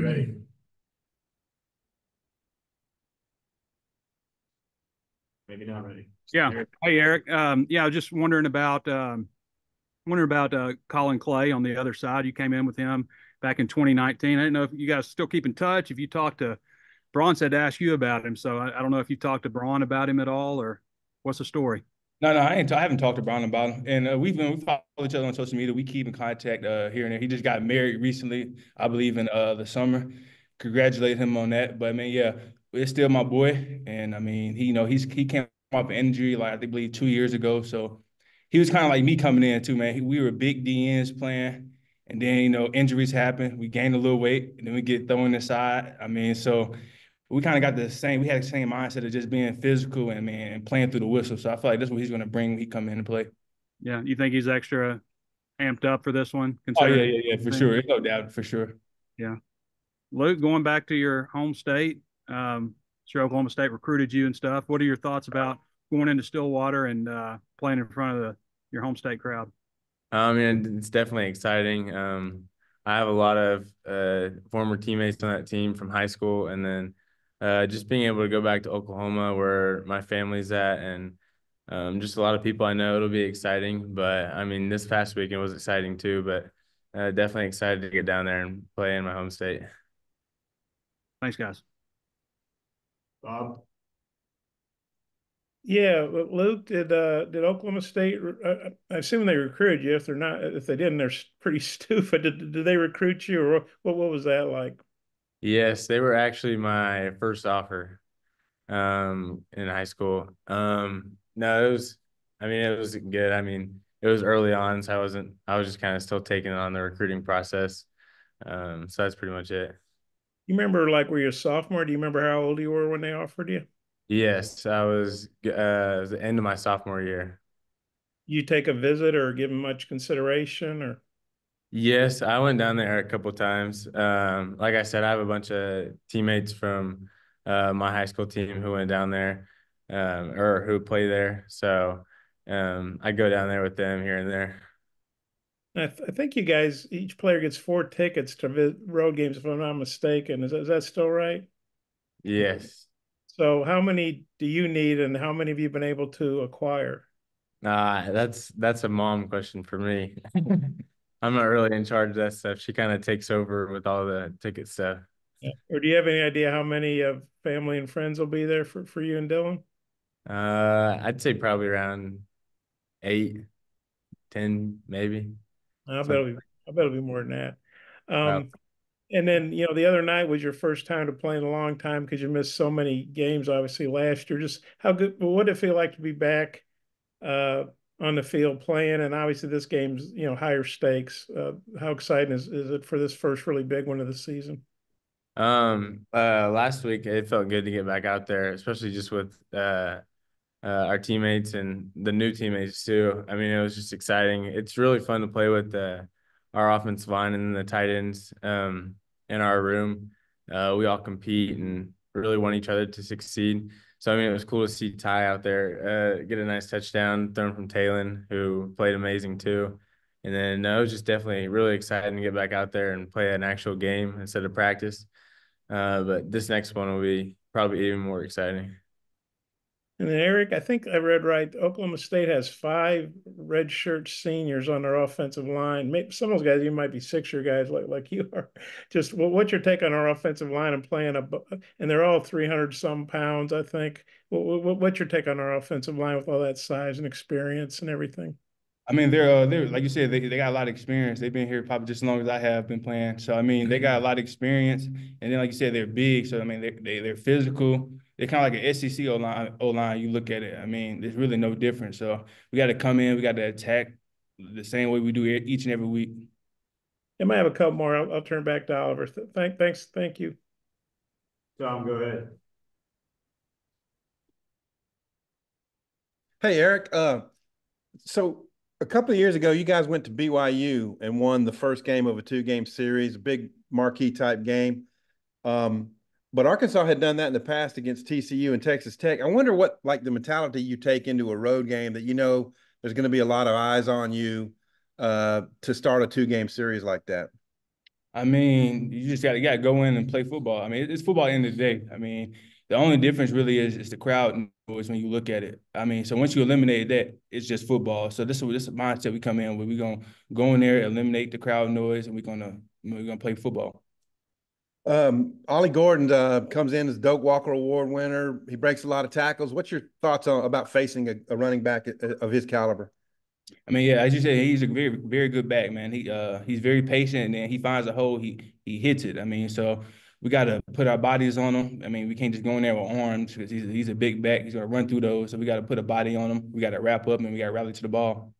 Ready. Maybe not ready. Yeah. Eric. Hey, Eric. Um, yeah, I was just wondering about um, wondering about uh, Collin Clay on the other side. You came in with him back in 2019. I didn't know if you guys still keep in touch. If you talked to Braun, said to ask you about him. So I, I don't know if you talked to Braun about him at all, or what's the story? No, no, I ain't. I haven't talked to Brown about him, and uh, we've been we follow each other on social media. We keep in contact uh, here and there. He just got married recently, I believe, in uh, the summer. Congratulate him on that. But I mean, yeah, it's still my boy, and I mean, he you know he's he came off an injury like I believe two years ago, so he was kind of like me coming in too, man. We were big DNs playing, and then you know injuries happen. We gained a little weight, and then we get thrown aside. I mean, so we kind of got the same. We had the same mindset of just being physical and man and playing through the whistle. So I feel like that's what he's going to bring when he come in and play. Yeah, you think he's extra amped up for this one? Oh yeah, yeah, yeah, for sure. No doubt, for sure. Yeah, Luke, going back to your home state, um, sure Oklahoma State recruited you and stuff. What are your thoughts about going into Stillwater and uh, playing in front of the, your home state crowd? I mean, it's definitely exciting. Um, I have a lot of uh, former teammates on that team from high school, and then uh, just being able to go back to Oklahoma, where my family's at, and um, just a lot of people I know. It'll be exciting. But I mean, this past weekend was exciting too. But uh, definitely excited to get down there and play in my home state. Thanks, guys. Bob. Yeah, but Luke, did uh did Oklahoma State? Uh, I assume they recruited you. If they're not, if they didn't, they're pretty stupid. Did, did they recruit you, or what? What was that like? Yes, they were actually my first offer um in high school. Um no, it was I mean it was good. I mean, it was early on, so I wasn't I was just kind of still taking on the recruiting process. Um so that's pretty much it. You remember, like, were you a sophomore? Do you remember how old you were when they offered you? Yes, I was uh was the end of my sophomore year. You take a visit or give them much consideration, or Yes, I went down there a couple times. Um, like I said, I have a bunch of teammates from uh, my high school team who went down there, um, or who play there. So um, I go down there with them here and there. I, th I think you guys, each player gets four tickets to vis road games, if I'm not mistaken. Is that, is that still right? Yes. So, how many do you need, and how many have you been able to acquire? Uh, that's that's a mom question for me. I'm not really in charge of that stuff. She kind of takes over with all the ticket stuff. Yeah. Or do you have any idea how many of family and friends will be there for, for you and Dylan? Uh, I'd say probably around eight, ten, maybe. I bet it'll be, I bet it'll be more than that. Um, and then, you know, the other night was your first time to play in a long time because you missed so many games, obviously, last year. Just how good, what did it feel like to be back uh, on the field playing? And obviously, this game's, you know, higher stakes. Uh, how exciting is, is it for this first really big one of the season? Um, uh, last week it felt good to get back out there, especially just with uh, uh, our teammates and the new teammates too. I mean, it was just exciting. It's really fun to play with the our offensive line and the tight ends um in our room. Uh, we all compete and really want each other to succeed. So I mean, it was cool to see Ty out there uh, get a nice touchdown thrown from Taylen, who played amazing too. And then it was just definitely really exciting to get back out there and play an actual game instead of practice. Uh, but this next one will be probably even more exciting. And then Eric, I think I read right. Oklahoma State has five redshirt seniors on their offensive line. Maybe some of those guys, you might be six-year guys like like you are. Just well, what's your take on our offensive line and playing a? And they're all three hundred some pounds, I think. What, what, what's your take on our offensive line with all that size and experience and everything? I mean, they're uh, they're like you said, they, they got a lot of experience. They've been here probably just as long as I have been playing. So I mean, they got a lot of experience, and then like you said, they're big. So I mean, they they they're physical. They're kind of like an SEC O line. O line. You look at it. I mean, there's really no difference. So we got to come in. We got to attack the same way we do each and every week. I might have a couple more. I'll, I'll turn back to Oliver. Th- Thank, thanks, thank you. Tom, go ahead. Hey, Eric. Uh, so a couple of years ago, you guys went to BYU and won the first game of a two-game series, a big marquee type game. Um, but Arkansas had done that in the past against TCU and Texas Tech. I wonder what like the mentality you take into a road game that you know there's going to be a lot of eyes on you uh, to start a two-game series like that. I mean, you just gotta, you gotta go in and play football. I mean, it's football at the end of the day. I mean, the only difference really is, is the crowd noise when you look at it. I mean, so once you eliminate that, it's just football. So this is this is mindset we come in with. We're gonna go in there, eliminate the crowd noise, and we're gonna we're gonna play football. Um, Ollie Gordon uh, comes in as Doak Walker Award winner. He breaks a lot of tackles. What's your thoughts on about facing a, a running back of his caliber? I mean, yeah, as you said, he's a very, very good back, man. He uh he's very patient and then he finds a hole, he he hits it. I mean, so we gotta put our bodies on him. I mean, we can't just go in there with arms because he's he's a big back. He's gonna run through those. So we gotta put a body on him. We gotta wrap up and we gotta rally to the ball.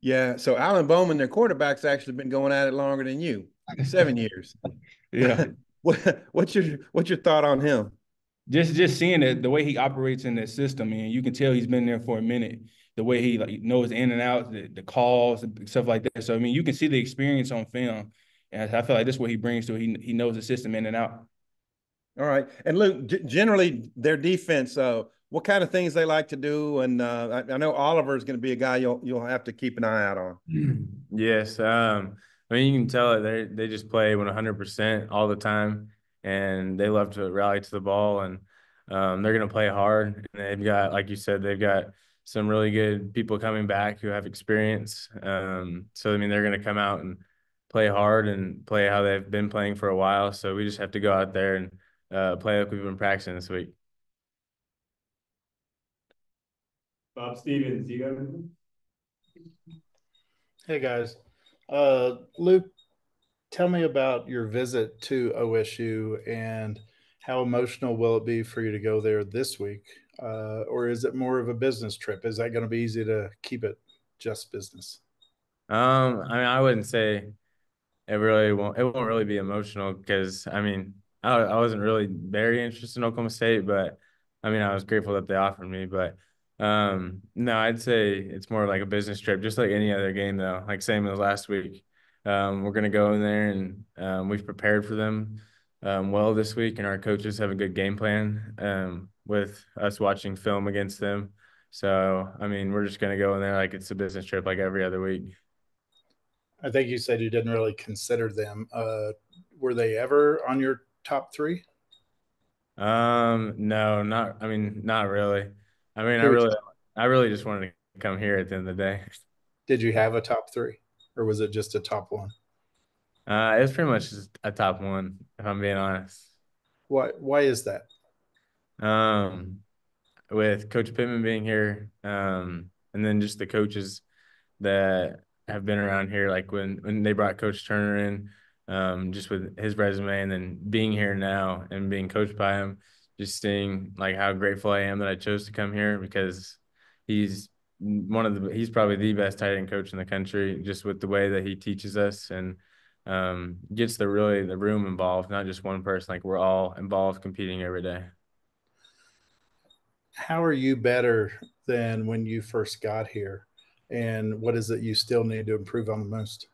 Yeah. So Alan Bowman, their quarterback's actually been going at it longer than you. Seven years. Yeah. what what's your what's your thought on him? Just just seeing it, the way he operates in that system, and you can tell he's been there for a minute the way he like knows in and out, the, the calls, and stuff like that. So I mean, you can see the experience on film, and I feel like this is what he brings to it. He he knows the system in and out. All right, and Luke, generally their defense. Uh, what kind of things they like to do? And uh, I, I know Oliver is going to be a guy you'll you'll have to keep an eye out on. Yes, um, I mean you can tell it. They they just play 100 percent all the time, and they love to rally to the ball, and um, they're going to play hard. And they've got, like you said, they've got some really good people coming back who have experience. Um, so I mean, they're going to come out and play hard and play how they've been playing for a while. So we just have to go out there and uh, play like we've been practicing this week. Bob Stevens, you got anything? Hey guys, uh, Luke, tell me about your visit to OSU and how emotional will it be for you to go there this week? uh, or is it more of a business trip? Is that going to be easy to keep it just business? Um, I mean, I wouldn't say it really won't. It won't really be emotional because I mean, I, I wasn't really very interested in Oklahoma State, but I mean, I was grateful that they offered me. But um, no, I'd say it's more like a business trip, just like any other game, though. Like same as last week. Um, we're gonna go in there and um, we've prepared for them um, well this week, and our coaches have a good game plan. Um, with us watching film against them. So, I mean, we're just going to go in there like it's a business trip like every other week. I think you said you didn't really consider them. Uh, were they ever on your top three? Um, no, not, I mean, not really. I mean, I really, I really just wanted to come here at the end of the day. Did you have a top three or was it just a top one? Uh, it was pretty much just a top one, if I'm being honest. Why, why is that? Um, with Coach Pittman being here, um, and then just the coaches that have been around here, like when when they brought Coach Turner in, um, just with his resume, and then being here now and being coached by him, just seeing like how grateful I am that I chose to come here because he's one of the he's probably the best tight end coach in the country, just with the way that he teaches us and um, gets the really the room involved, not just one person. Like we're all involved competing every day how are you better than when you first got here? And what is it you still need to improve on the most?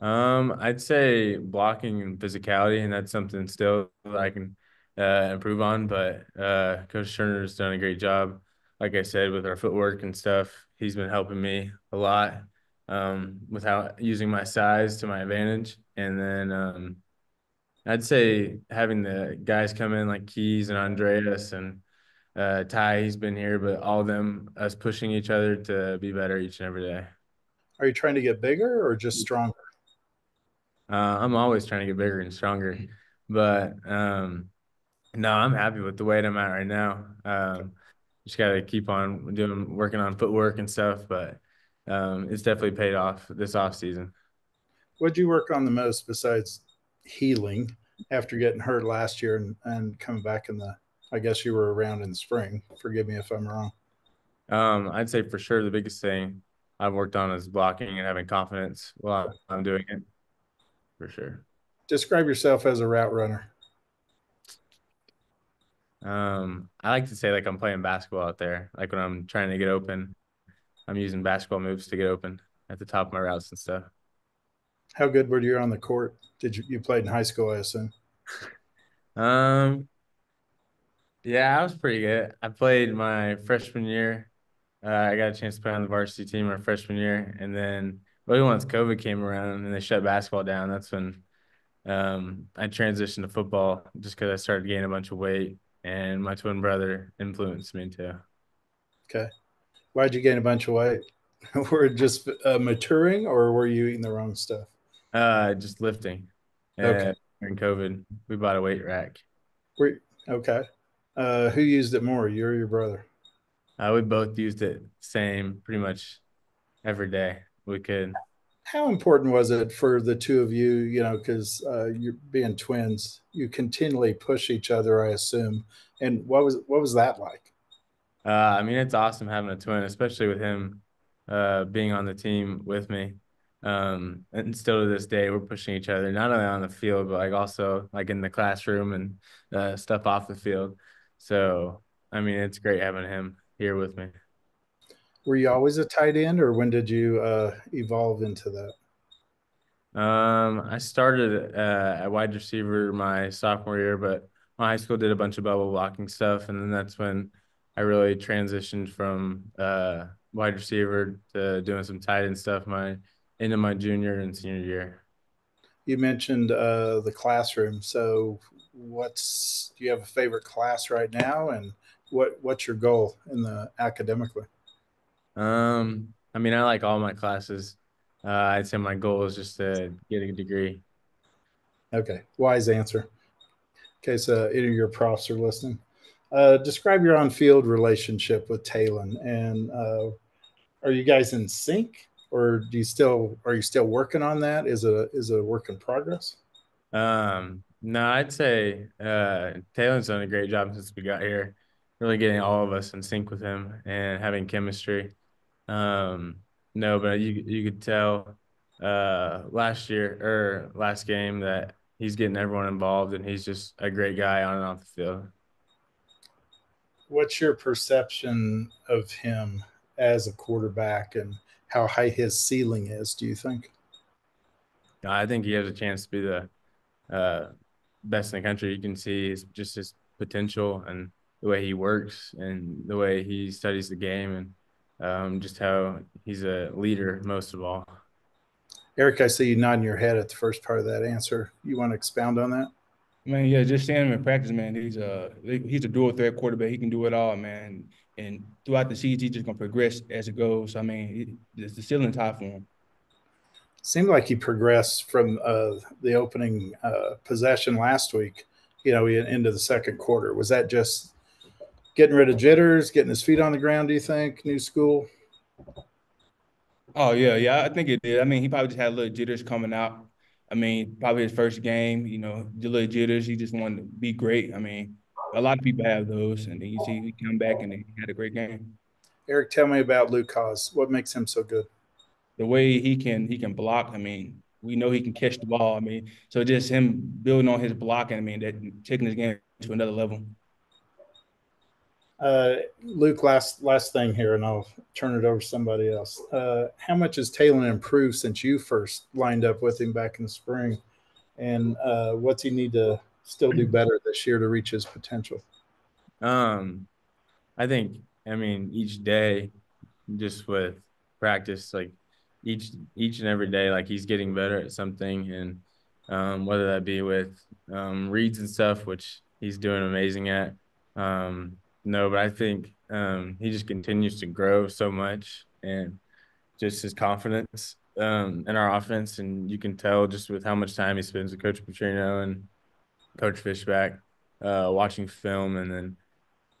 Um, I'd say blocking and physicality, and that's something still that I can uh, improve on. But uh, Coach Turner's done a great job, like I said, with our footwork and stuff. He's been helping me a lot um, without using my size to my advantage. And then um, I'd say having the guys come in like Keys and Andreas and uh, Ty, he's been here, but all of them, us pushing each other to be better each and every day. Are you trying to get bigger or just stronger? Uh, I'm always trying to get bigger and stronger, but um, no, I'm happy with the weight I'm at right now. Um, just got to keep on doing, working on footwork and stuff, but um, it's definitely paid off this off season. What'd you work on the most besides healing after getting hurt last year and, and coming back in the I guess you were around in the spring. Forgive me if I'm wrong. Um, I'd say for sure the biggest thing I've worked on is blocking and having confidence while I'm doing it. For sure. Describe yourself as a route runner. Um, I like to say like I'm playing basketball out there. Like when I'm trying to get open, I'm using basketball moves to get open at the top of my routes and stuff. How good were you on the court? Did you you played in high school, I assume? um, yeah, I was pretty good. I played my freshman year. Uh, I got a chance to play on the varsity team my freshman year, and then really once COVID came around and they shut basketball down, that's when um, I transitioned to football just because I started gaining a bunch of weight, and my twin brother influenced me too. Okay. Why'd you gain a bunch of weight? were it just uh, maturing, or were you eating the wrong stuff? Uh, just lifting. Okay. Uh, during COVID, we bought a weight rack. Were, okay. Uh, who used it more, you or your brother? Uh, we both used it same pretty much every day we could. How important was it for the two of you? You know, because uh, you're being twins, you continually push each other, I assume. And what was what was that like? Uh, I mean, it's awesome having a twin, especially with him uh, being on the team with me. Um, and still to this day, we're pushing each other, not only on the field, but like also like in the classroom and uh, stuff off the field. So, I mean, it's great having him here with me. Were you always a tight end, or when did you uh, evolve into that? Um, I started uh, at wide receiver my sophomore year, but my high school did a bunch of bubble blocking stuff, and then that's when I really transitioned from uh, wide receiver to doing some tight end stuff my into my junior and senior year. You mentioned uh, the classroom. So, what's do you have a favorite class right now, and what what's your goal in the academically? Um, I mean, I like all my classes. Uh, I'd say my goal is just to get a degree. Okay, wise answer. In case uh, any of your profs are listening, uh, describe your on-field relationship with Taylen, and uh, are you guys in sync, or do you still are you still working on that? Is a is a work in progress? Um, no, I'd say uh, Taylen's done a great job since we got here, really getting all of us in sync with him and having chemistry. Um, no, but you you could tell uh, last year or last game that he's getting everyone involved and he's just a great guy on and off the field. What's your perception of him as a quarterback and how high his ceiling is? Do you think? I think he has a chance to be the uh, best in the country. You can see his, just his potential and the way he works and the way he studies the game and um, just how he's a leader most of all. Eric, I see you nodding your head at the first part of that answer. You want to expound on that? Man, yeah, just seeing him in practice, man. He's a he's a dual threat quarterback. He can do it all, man. And throughout the season, he's just gonna progress as it goes. I mean, it's the ceiling's high for him. Seemed like he progressed from uh, the opening uh, possession last week, you know, into the second quarter. Was that just getting rid of jitters, getting his feet on the ground? Do you think new school? Oh yeah, yeah, I think it did. I mean, he probably just had a little jitters coming out. I mean, probably his first game, you know, the little jitters. He just wanted to be great. I mean, a lot of people have those, and then you see he come back and he had a great game. Eric, tell me about Luke Hasz. What makes him so good? The way he can he can block. I mean, we know he can catch the ball. I mean, so just him building on his blocking. I mean, that taking his game to another level. Uh, Luke, last last thing here, and I'll turn it over to somebody else. Uh, how much has Taylen improved since you first lined up with him back in the spring, and uh, what's he need to still do better this year to reach his potential? Um, I think I mean each day, just with practice, like each each and every day, like he's getting better at something, and um, whether that be with um, reads and stuff, which he's doing amazing at. Um, no, but I think um, he just continues to grow so much and just his confidence um, in our offense. And you can tell just with how much time he spends with Coach Petrino and Coach Fishback uh, watching film. And then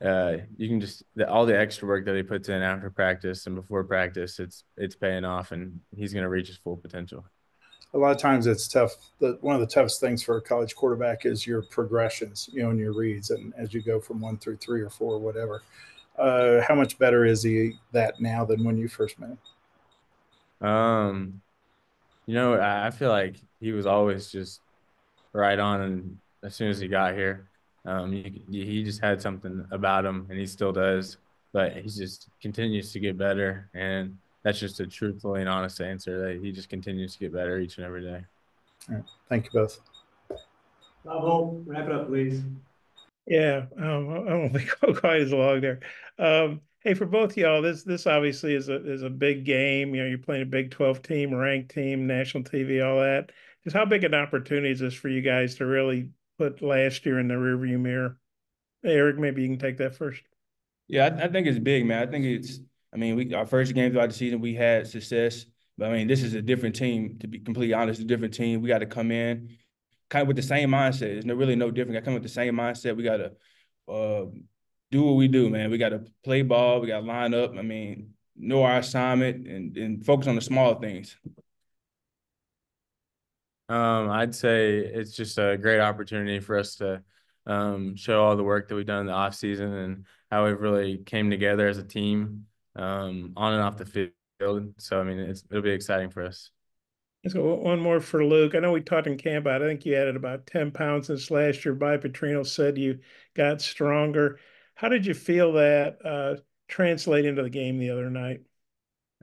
uh, you can just the, all the extra work that he puts in after practice and before practice, it's it's paying off and he's going to reach his full potential a lot of times it's tough. The, one of the toughest things for a college quarterback is your progressions, you know, and your reads, and as you go from one through three or four, or whatever. Uh, how much better is he that now than when you first met him? Um, you know, I feel like he was always just right on, and as soon as he got here, um, he, he just had something about him, and he still does. But he just continues to get better, and that's just a truthful and honest answer that he just continues to get better each and every day. All right. Thank you both. Bravo. Wrap it up, please. Yeah, um, I won't be quite as long there. Um, hey, for both y'all, this this obviously is a is a big game. You know, you're playing a Big Twelve team, ranked team, national TV, all that. Because how big an opportunity is this for you guys to really put last year in the rearview mirror? Hey, Eric, maybe you can take that first. Yeah, I, I think it's big, man. I think it's. I mean, we our first game throughout the season we had success, but I mean, this is a different team. To be completely honest, a different team. We got to come in kind of with the same mindset. There's no really no different. I come with the same mindset. We got to uh, do what we do, man. We got to play ball. We got to line up. I mean, know our assignment and and focus on the small things. Um, I'd say it's just a great opportunity for us to um, show all the work that we've done in the off season and how we've really came together as a team um, on and off the field. So I mean, it's it'll be exciting for us. Let's one more for Luke. I know we talked in camp. about. I think you added about 10 pounds since last year. By Petrino said you got stronger. How did you feel that uh, translate into the game the other night?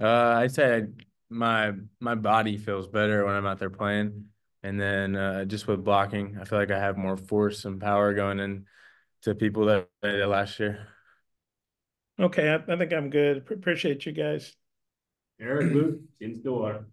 Uh, I'd say my my body feels better when I'm out there playing, and then uh, just with blocking, I feel like I have more force and power going in to people that I did last year. Okay, I, I think I'm good. Appreciate you guys. Eric, Luke, in store.